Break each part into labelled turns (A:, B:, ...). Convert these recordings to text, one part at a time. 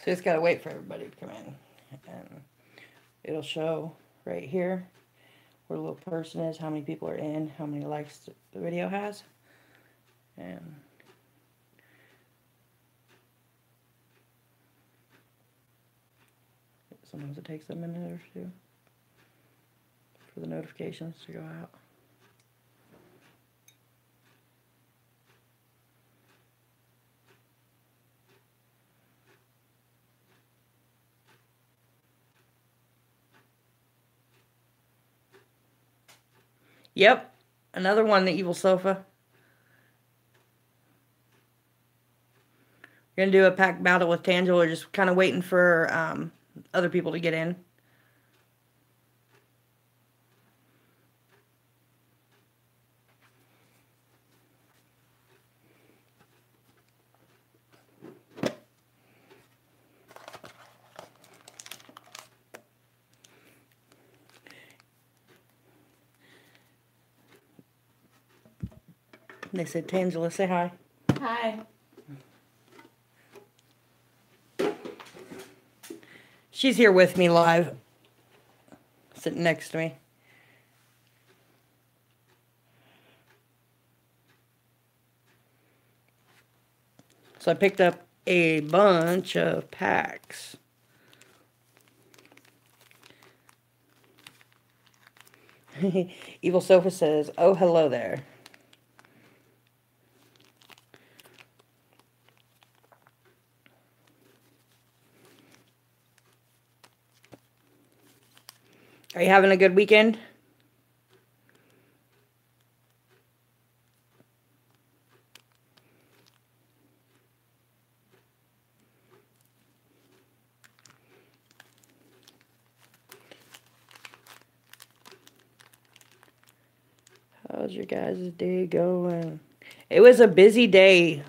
A: So just gotta wait for everybody to come in. And it'll show right here where the little person is, how many people are in, how many likes the video has. And sometimes it takes a minute or two for the notifications to go out. Yep, another one, the evil sofa. We're gonna do a pack battle with Tangela. Just kind of waiting for um, other people to get in. They said, Tangela, say hi.
B: Hi.
A: She's here with me live, sitting next to me. So I picked up a bunch of packs. Evil Sofa says, Oh, hello there. Are you having a good weekend? How's your guys' day going? It was a busy day.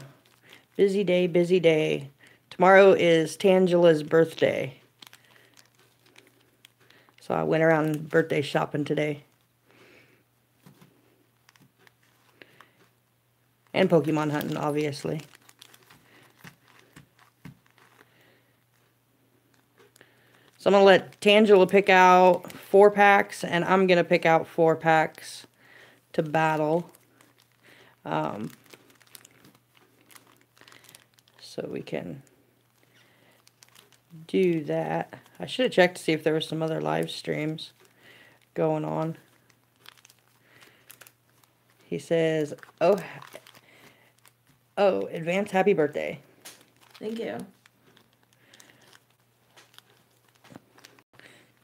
A: Busy day, busy day. Tomorrow is Tangela's birthday. So I went around birthday shopping today. And Pokemon hunting, obviously. So I'm going to let Tangela pick out four packs, and I'm going to pick out four packs to battle. Um, so we can do that. I should have checked to see if there were some other live streams going on. He says, "Oh, oh, advance happy birthday."
B: Thank you.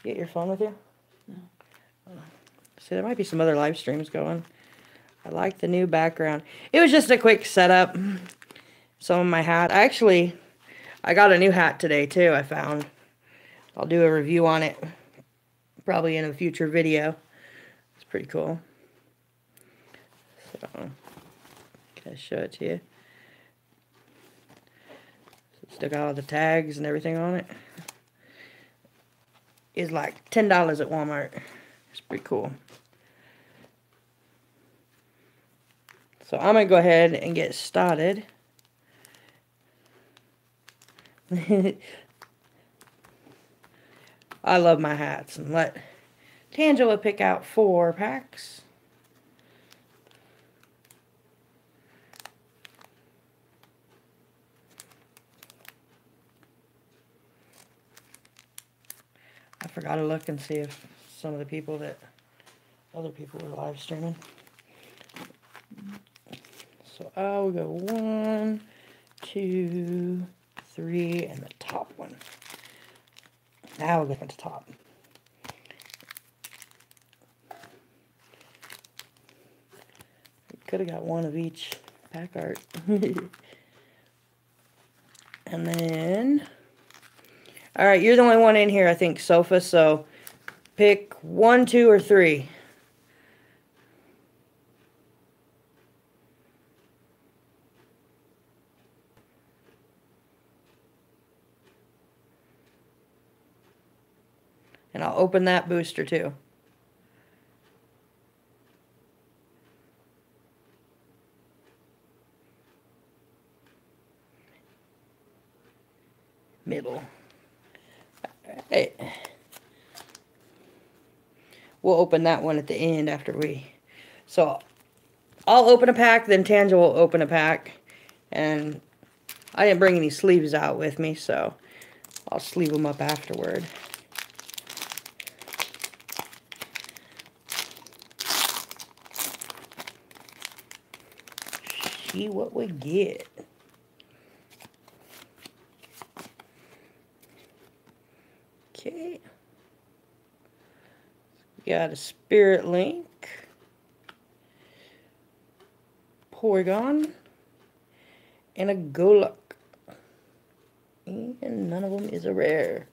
A: You get your phone with you?
B: No.
A: See, there might be some other live streams going. I like the new background. It was just a quick setup. Some of my hat. Actually, I got a new hat today too. I found. I'll do a review on it probably in a future video. It's pretty cool. So, can I show it to you? Still got all the tags and everything on it. It's like $10 at Walmart. It's pretty cool. So I'm going to go ahead and get started. I love my hats and let Tangela pick out four packs. I forgot to look and see if some of the people that other people were live streaming. So I'll go one, two, three, and the top one. Now we'll get at the top. Could have got one of each pack art. and then, all right, you're the only one in here, I think, Sofa. So pick one, two, or three. I'll open that booster too. middle. Alright. We'll open that one at the end after we. So I'll open a pack, then Tanja will open a pack. And I didn't bring any sleeves out with me, so I'll sleeve them up afterward. See what we get. Okay. Got a Spirit Link. Porygon. And a Golok. And none of them is a rare.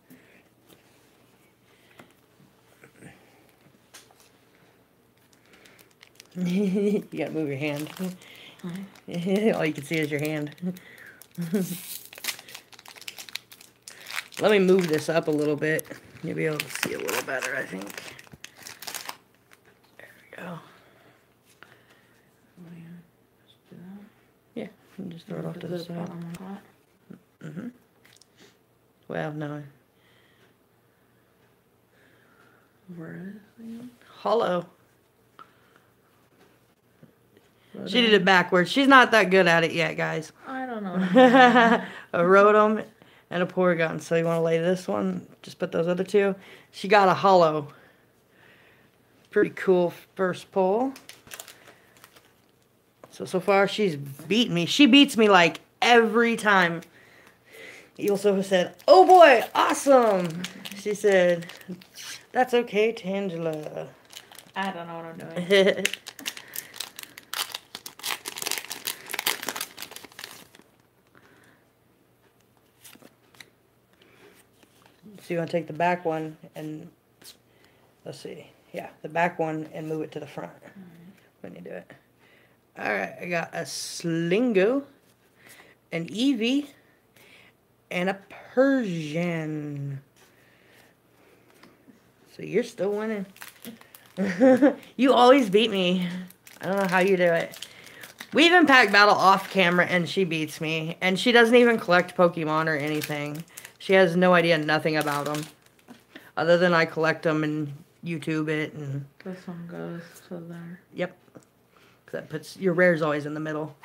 A: you gotta move your hand. All you can see is your hand. Let me move this up a little bit. You'll be able to see a little better, I think. There we go.
B: Yeah. Just do that.
A: Yeah, and just throw it off to the side.
B: on the top.
A: Mm-hmm. Well, no.
B: Where is it?
A: Holo.
B: Rotom.
A: She did it backwards. She's not that good at it yet, guys.
B: I don't know.
A: a Rotom and a Porygon. So you want to lay this one? Just put those other two. She got a holo. Pretty cool first pull. So, so far she's beaten me. She beats me like every time. He also said, oh boy, awesome. She said, that's okay, Tangela.
B: I don't know what I'm doing.
A: So you want to take the back one and let's see, yeah, the back one and move it to the front when you do it. All right, I got a Slingo, an Eevee, and a Persian. So you're still winning. you always beat me. I don't know how you do it. We even pack battle off camera and she beats me. And she doesn't even collect Pokemon or anything. She has no idea nothing about them. Other than I collect them and YouTube it and
B: This one goes to there.
A: yep. 'Cause that puts your rare's always in the middle.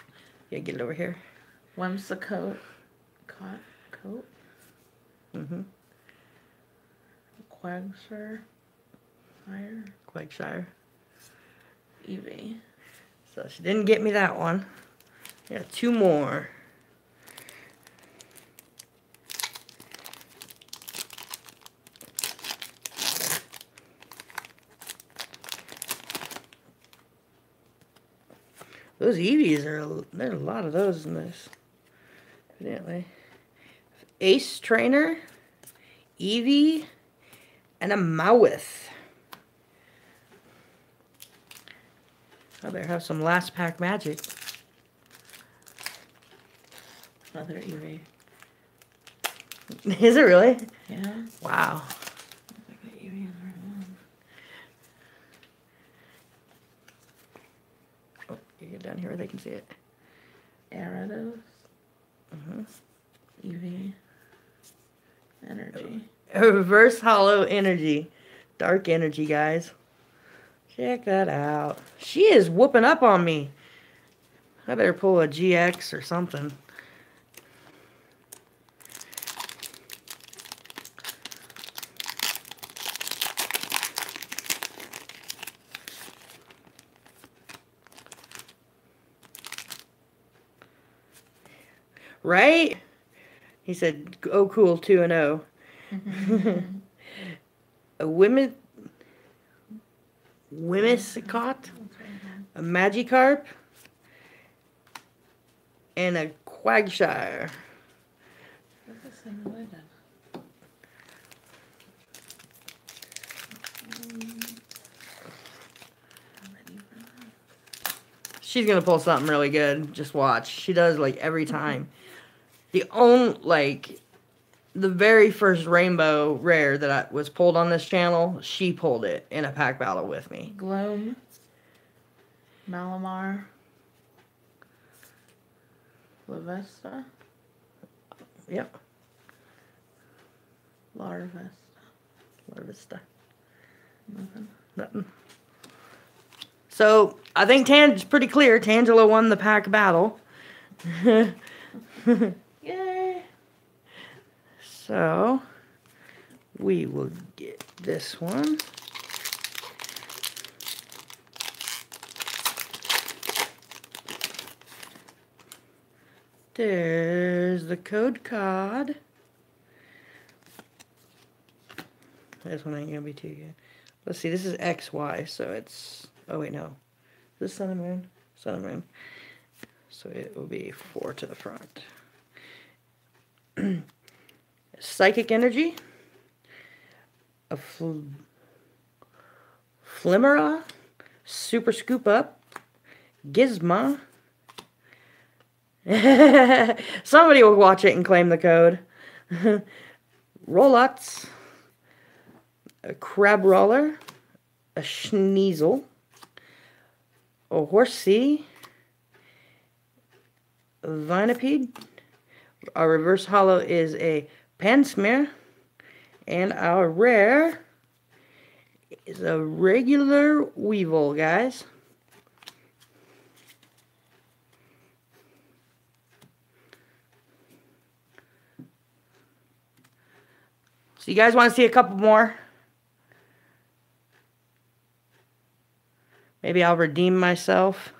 A: Yeah, get it over here.
B: Whimsicott. Cot. Coat.
A: Mm-hmm.
B: Quagsire. Fire.
A: Quagshire.
B: Eevee.
A: So she didn't get me that one. Yeah, two more. Those Eevees are, a- there's a lot of those in this. Evidently. Ace Trainer, Eevee, and a Mawile. Oh, I better have some last pack magic.
B: Another Eevee.
A: Is it really?
B: Yeah.
A: Wow.
B: Like the Eevee in there.
A: Oh, you get down here where they can see it.
B: Gyarados.
A: Mhm.
B: Eevee. Energy.
A: Reverse holo energy. Dark energy, guys. Check that out. She is whooping up on me. I better pull a GX or something. Right? He said, "Oh, cool, two and zero." Oh. Mm-hmm. a women, Whimsicott, a Magikarp, and a Quagshire.
B: What's this thing related?
A: She's gonna pull something really good. Just watch. She does like every mm-hmm. time. The only like the very first rainbow rare that I was pulled on this channel, she pulled it in a pack battle with me.
B: Gloom. Malamar. Lavesta.
A: Yep.
B: Larvest.
A: Larvista.
B: Nothing.
A: Nothing. So I think Tan it's pretty clear. Tangela won the pack battle. So we will get this one. There's the code card. This one ain't gonna be too good. Let's see, this is XY, so it's oh wait no. Is this Sun and Moon? Sun and Moon. So it will be four to the front. Psychic energy. A fl- Flimera. Super scoop up. Guzma. Somebody will watch it and claim the code. Rolluts. A Crabrawler. A Sneasel. A Horsea. A Venipede. Our reverse holo is a Pansmere. And our rare is a regular Weavile, guys. So you guys want to see a couple more? Maybe I'll redeem myself.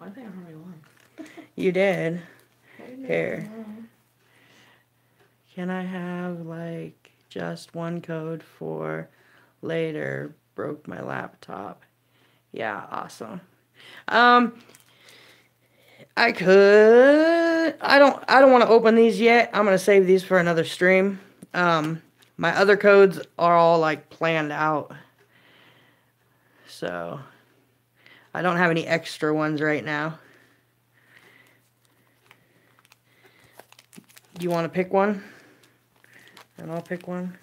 B: I think I already won.
A: You did. Here. Can I have like just one code for later? Broke my laptop. Yeah, awesome. Um I could I don't I don't want to open these yet. I'm going to save these for another stream. Um my other codes are all like planned out. So I don't have any extra ones right now. Do you want to pick one? And I'll pick one.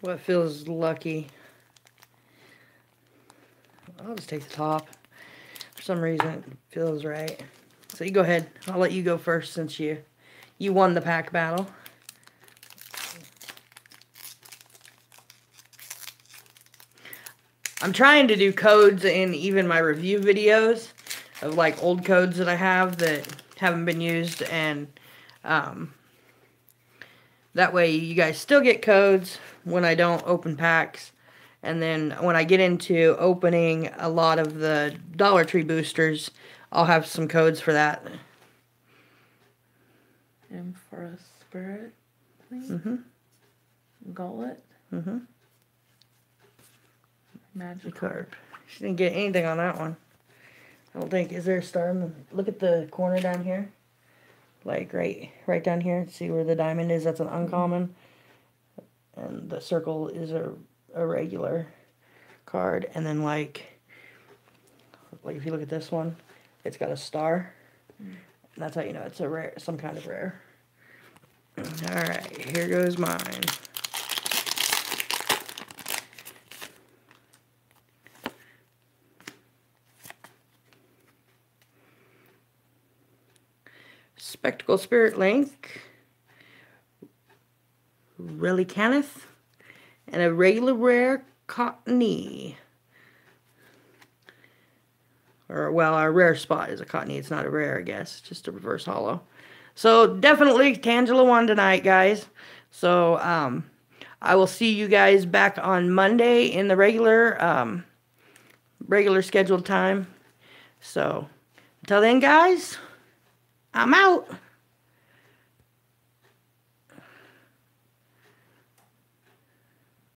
A: What feels lucky? I'll just take the top. For some reason, it feels right. So you go ahead. I'll let you go first since you you won the pack battle. I'm trying to do codes in even my review videos of like old codes that I have that haven't been used and um, that way you guys still get codes when I don't open packs and then when I get into opening a lot of the Dollar Tree boosters I'll have some codes for that.
B: And for a spirit?
A: Mhm.
B: Golett?
A: Mhm. Magikarp. She didn't get anything on that one. I don't think. Is there a star? In the, look at the corner down here. Like right, right down here. See where the diamond is? That's an mm-hmm. uncommon. And the circle is a, a regular card. And then like, like if you look at this one, it's got a star. And that's how you know it's a rare, some kind of rare. All right, here goes mine. Spectacle Spirit Link, Relicanth, and a regular rare Cottonee. Or, well, our rare spot is a Cottonee. It's not a rare, I guess. Just a reverse holo. So, definitely Tangela won tonight, guys. So, um, I will see you guys back on Monday in the regular, um, regular scheduled time. So, until then, guys. I'm out.